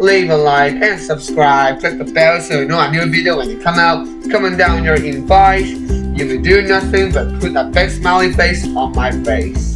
leave a like and subscribe. Click the bell so you know a new video when it come out. Comment down your invite. You will do nothing but put a big smiley face on my face.